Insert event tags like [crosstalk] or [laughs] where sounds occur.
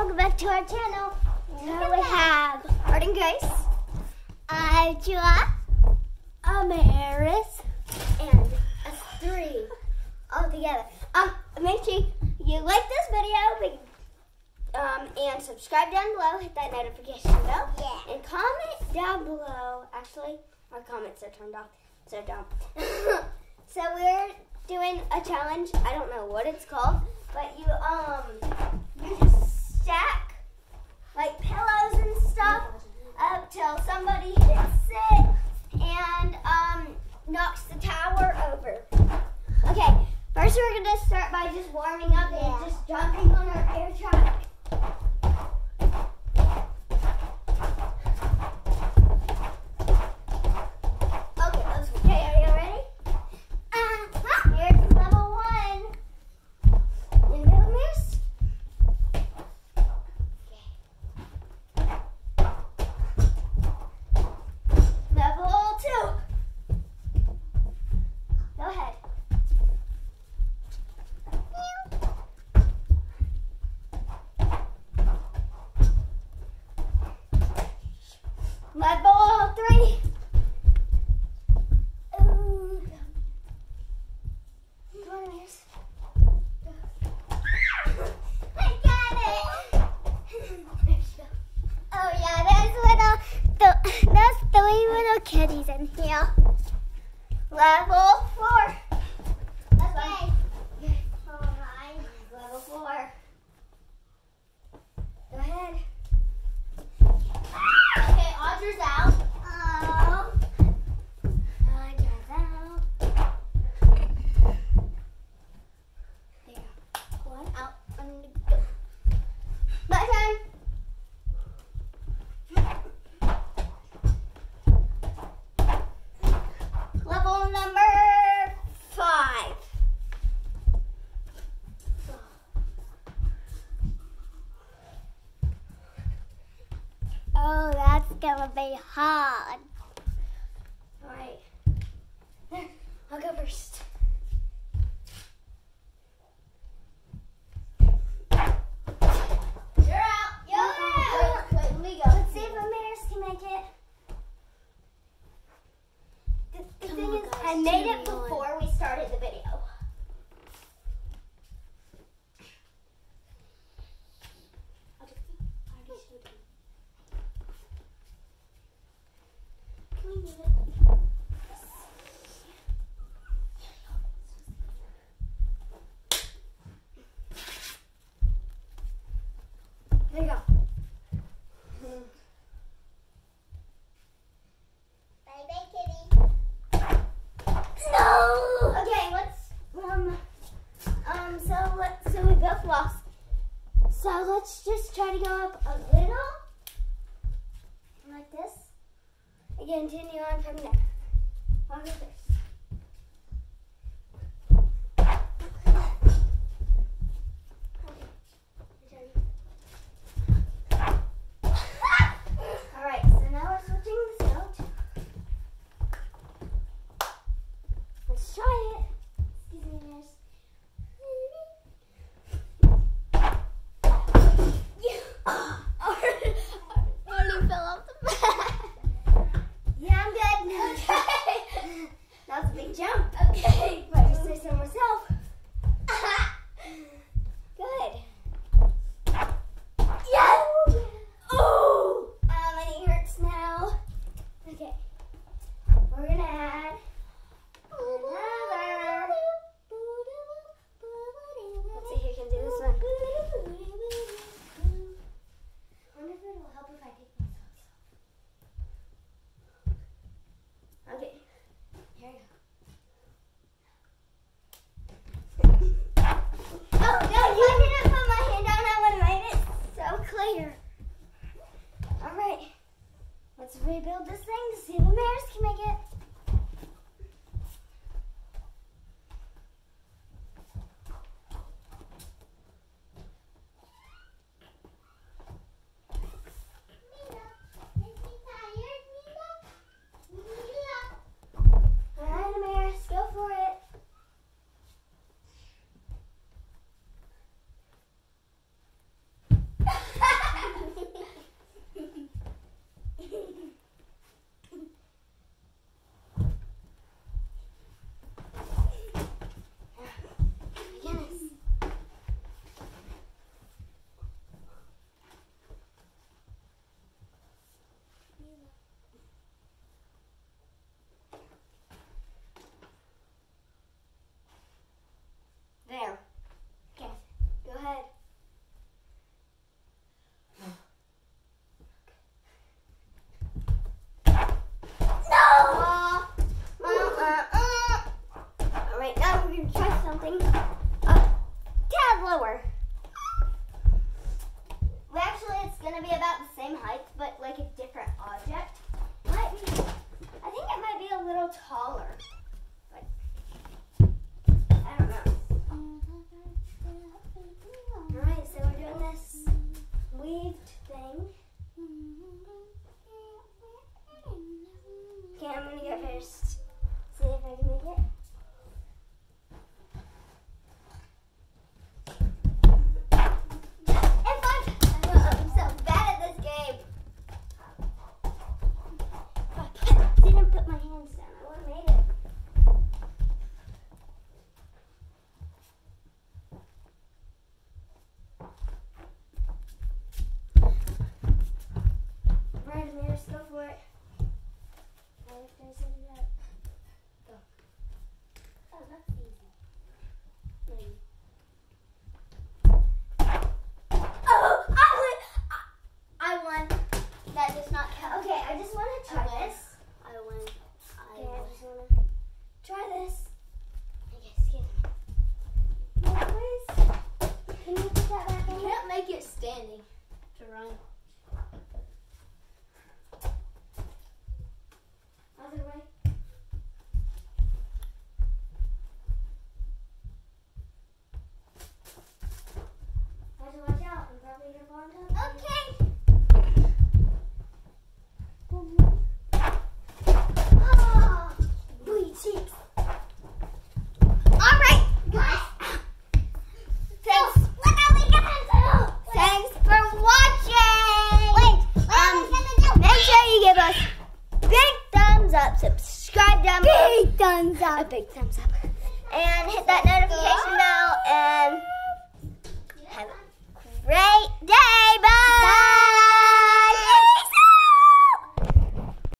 welcome back to our channel. Now we have Art and Grace. I'm Jua. And us three all together. Um, make sure you like this video um, and subscribe down below. Hit that notification bell. Yeah. And comment down below. Actually, our comments are turned off, so don't. [laughs] so we're doing a challenge. I don't know what it's called, but you, um, try. Lead ball three. I got it. oh yeah, there's little, there's three little in here. Level gonna be hard. Alright. [laughs] I'll go first. blocks. So let's just try to go up a little, like this, and continue on from there. On this. something. Oh, I! I won. That does not count. Okay, I just want to try this. I win. Okay, I just want to try this. Can you that can't make it standing to run. Thumbs up, subscribe down below, Big thumbs up. a big thumbs up, and hit that notification bell. And have a great day. Bye.